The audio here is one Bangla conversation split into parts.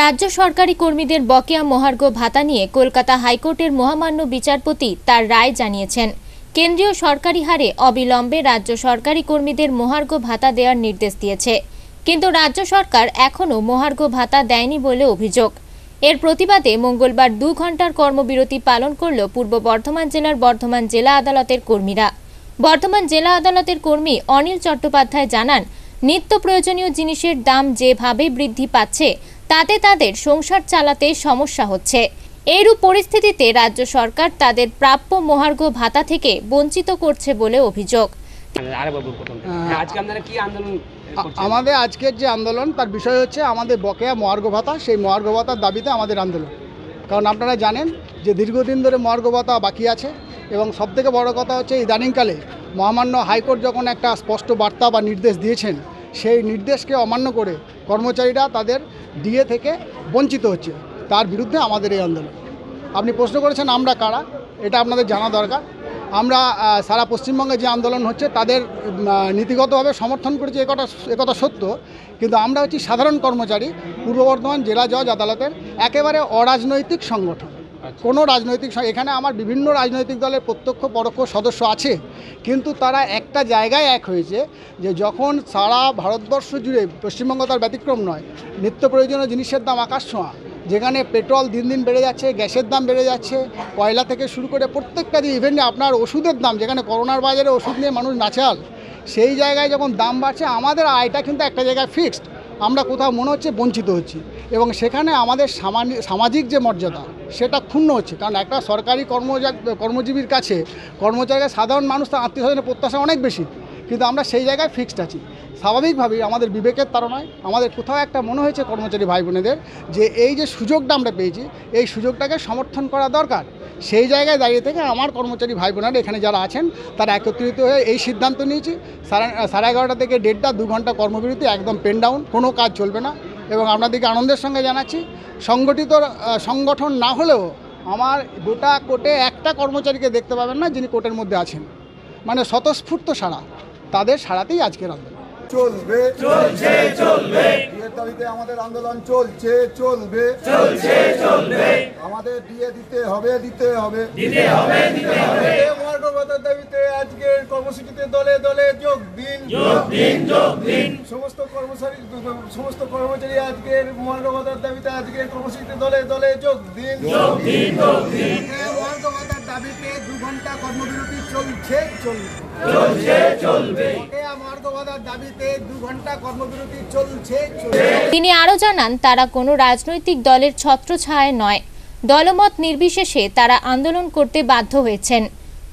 রাজ্য সরকারি কর্মীদের বকেয়া মহার্ঘ ভাতা নিয়ে কলকাতা হাইকোর্টের মহামান্য বিচারপতি তার রায় জানিয়েছেন। কেন্দ্রীয় সরকারি হারে অবিলম্বে রাজ্য সরকারি কর্মীদের মহার্ঘ ভাতা দেওয়ার নির্দেশ দিয়েছে। কিন্তু রাজ্য সরকার এখনও মহার্ঘ ভাতা দেয়নি বলে অভিযোগ। এর প্রতিবাদে মঙ্গলবার দু ঘণ্টার কর্মবিরতি পালন করল পূর্ব বর্ধমান জেলার বর্ধমান জেলা আদালতের কর্মীরা। বর্ধমান জেলা আদালতের কর্মী অনিল চট্টোপাধ্যায় জানান, নিত্য প্রয়োজনীয় জিনিসের দাম যেভাবে বৃদ্ধি পাচ্ছে তাতে তাদের সংসার চালাতে সমস্যা হচ্ছে। এরূপ পরিস্থিতিতে রাজ্য সরকার তাদের প্রাপ্য মহার্ঘ ভাতা থেকে বঞ্চিত করছে বলে অভিযোগ। আমাদের আজকের যে আন্দোলন তার বিষয় হচ্ছে আমাদের বকেয়া মহার্ঘ ভাতা সেই মহার্ঘ ভাতার দাবিতে আমাদের আন্দোলন। কারণ আপনারা জানেন যে দীর্ঘদিন ধরে মহার্ঘ ভাতা বাকি আছে এবং সবথেকে বড় কথা হচ্ছে ইদানিংকালে মহামান্য হাইকোর্ট যখন একটা স্পষ্ট বার্তা বা নির্দেশ দিয়েছেন সেই নির্দেশকে অমান্য করে কর্মচারীরা তাদের ডিএ থেকে বঞ্চিত হচ্ছে। তার বিরুদ্ধে আমাদের এই আন্দোলন। আপনি প্রশ্ন করেছেন, আমরা কারা? এটা আপনাদের জানা দরকার। আমরা সারা পশ্চিমবঙ্গে যে আন্দোলন হচ্ছে, তাদের নীতিগতভাবে সমর্থন করেছি একথা একথা সত্য। কিন্তু আমরা হচ্ছি সাধারণ কর্মচারী, পূর্ব বর্ধমান জেলা জজ আদালতের একেবারে অরাজনৈতিক সংগঠন কোনো রাজনৈতিক এখানে আমার বিভিন্ন রাজনৈতিক দলের প্রত্যক্ষ, পরোক্ষ সদস্য আছে, কিন্তু তারা একটা জায়গায় এক হয়েছে যে যখন সারা ভারতবর্ষ জুড়ে পশ্চিমবঙ্গ তার ব্যতিক্রম নয়, নিত্য প্রয়োজনীয় জিনিসের দাম আকাশ ছোঁয়া, যেখানে পেট্রোল দিন দিন বেড়ে যাচ্ছে, গ্যাসের দাম বেড়ে যাচ্ছে, কয়লা থেকে শুরু করে প্রত্যেকটা দিয়ে ইভেন আপনার ওষুধের দাম, যেখানে করোনার বাজারে ওষুধ নিয়ে মানুষ নাচাল, সেই জায়গায় যখন দাম বাড়ছে, আমাদের আয়টা কিন্তু একটা জায়গায় ফিক্সড আমরা কোথাও মনে হচ্ছে বঞ্চিত হচ্ছি। এবং সেখানে আমাদের সামাজিক যে মর্যাদা, সেটা ক্ষুণ্ণ হচ্ছে। কারণ একটা সরকারি কর্মজা কর্মজীবীর কাছে কর্মচারীরা সাধারণ মানুষ, তার আত্মীয় স্বজনের প্রত্যাশা অনেক বেশি। কিন্তু আমরা সেই জায়গায় ফিক্সড আছি। স্বাভাবিকভাবেই আমাদের বিবেকের তাড়নায় আমাদের কোথাও একটা মনে হয়েছে কর্মচারী ভাই বোনেদের যে, এই যে সুযোগটা আমরা পেয়েছি, এই সুযোগটাকে সমর্থন করা দরকার। সেই জায়গায় দাঁড়িয়ে থেকে আমার কর্মচারী ভাই বোনেরা এখানে যারা আছেন, তারা একত্রিত হয়ে এই সিদ্ধান্ত নিয়েছি। সাড়ে সাড়ে এগারোটা থেকে দেড়টা, দু ঘণ্টা কর্মবিরতি, একদম পেন ডাউন, কোনো কাজ চলবে না। এবং আপনাদেরকে আনন্দের সঙ্গে জানাচ্ছি, সংগঠিত সংগঠন না হলেও আমার গোটা কোর্টে একটা কর্মচারীকে দেখতে পাবেন না, যিনি কোর্টের মধ্যে আছেন। মানে স্বতঃস্ফূর্ত সারা তাদের সারাতেই আজকের আন্দোলন। চলবে চলছে চলবে। দাবিতে আমাদের আন্দোলন চলছে চলবে। চলছে চলবে। আমাদের দিয়ে দিতে হবে দিতে হবে। দিতে হবে দিতে হবে। ভাতার দাবিতে আজকের কর্মসূচিতে দলে দলে যোগ দিন। যোগ দিন যোগ দিন। সমস্ত কর্মচারী সমস্ত কর্মচারী আজকের ভাতার দাবিতে আজকের কর্মসূচিতে দলে দলে যোগ দিন। যোগ দিন যোগ দিন। দু ঘণ্টা কর্মবিরতি চলছে। চলবে। বকেয়া মহার্ঘ ভাতার দাবিতে ঘণ্টা কর্মবিরতি চলছে চলছে। তিনি আরও জানান তারা কোনো রাজনৈতিক দলের ছত্রছায়ায় নয়। দলমত নির্বিশেষে তারা আন্দোলন করতে বাধ্য হয়েছেন।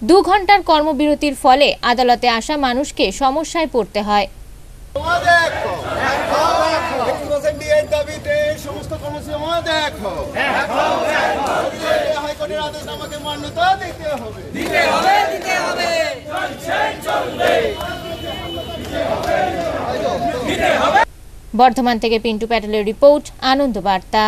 দু ঘণ্টার কর্মবিরতির ফলে আদালতে আসা মানুষকে সমস্যায় পড়তে হয়। সমস্ত কর্মসূচি আমাকে মান্যতা দিতে হবে। বর্ধমান থেকে পিন্টু প্যাটেলের রিপোর্ট আনন্দ বার্তা।